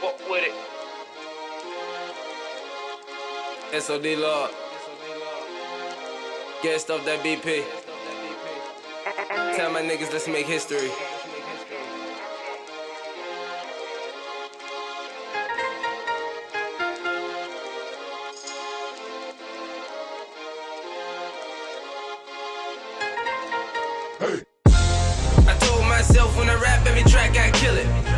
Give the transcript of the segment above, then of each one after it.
Fuck with it. SOD Lord. Get stuff that BP. Tell my niggas let's make history. Hey. I told myself when I rap every track I kill it.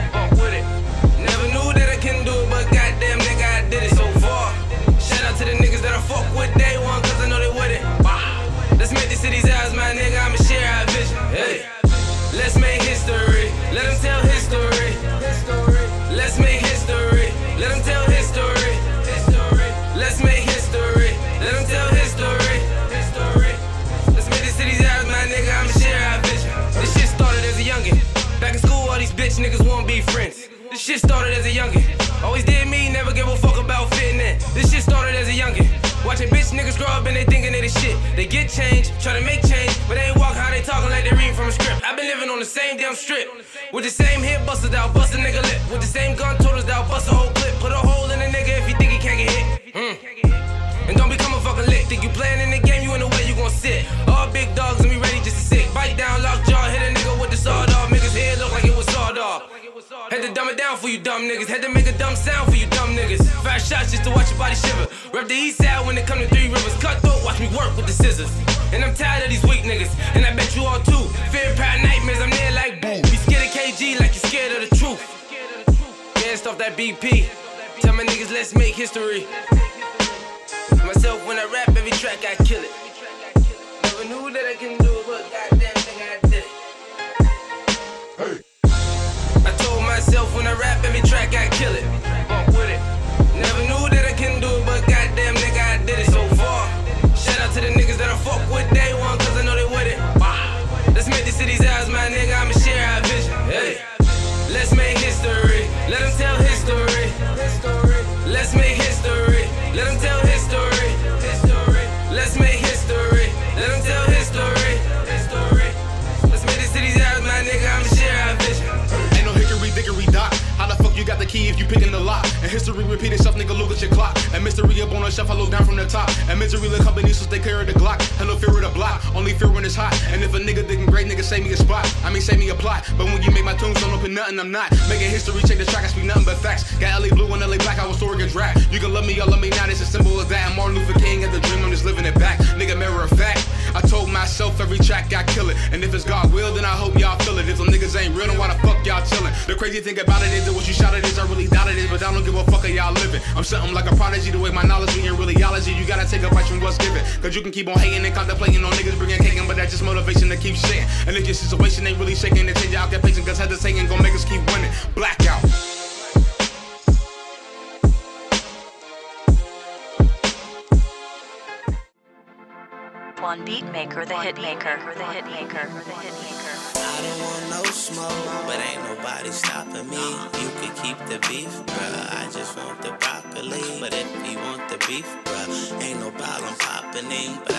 This shit started as a youngin'. Always did me, never give a fuck about fitting in. This shit started as a youngin'. Watching bitch niggas grow up and they thinking they the shit. They get change, try to make change, but they ain't walk how they talking like they reading from a script. I've been living on the same damn strip. With the same hit busters that'll bust a nigga lip. With the same gun totals that'll bust a whole clip. Put a hole in a nigga if he think he can't get hit. Hmm. And don't become a fucking lick. Think you playing in the dumb you niggas. Had to make a dumb sound for you dumb niggas. Five shots just to watch your body shiver. Rep the east side when it come to three rivers. Cutthroat, watch me work with the scissors. And I'm tired of these weak niggas. And I bet you all too. Fear, power, nightmares, I'm there like boo. Be scared of KG like you scared of the truth. Yeah, off that BP. Tell my niggas let's make history. Myself when I rap every track I kill it. Never knew that I can do it, but goddamn nigga I did it. I history repeat itself, nigga, look at your clock. And mystery up on the shelf, I look down from the top. And misery the company, so stay clear of the Glock. And no fear of the block, only fear when it's hot. And if a nigga digging great, nigga, save me a spot. I mean, save me a plot. But when you make my tunes, don't open nothing, I'm not. Making history, check the track, I speak nothing but facts. Got LA blue and LA black, I was storing a draft. You can love me or love me now, it's as simple as that. And Martin Luther King had the dream, I'm just living it back. Nigga, mirror of fact. I told myself every track I kill it. And if it's God will, then I hope y'all feel it. If some niggas ain't real, then why the y'all? The crazy thing about it is that what you shot it is, I really doubted it, but I don't give a fuck how y'all living. I'm something like a prodigy, the way my knowledge be in reality. You gotta take a bite from what's given. Cause you can keep on hating and contemplating on niggas bringing cake, but that's just motivation to keep shitting. And if your situation ain't really shaking, then change your occupation, cause hesitating gon' make us keep winning. Blaccout. One beat maker, the hit maker, the hit maker, the hit maker. I don't want no smoke, but ain't nobody stopping me. You can keep the beef, bruh. I just want the broccoli. But if you want the beef, bruh, ain't no problem popping in.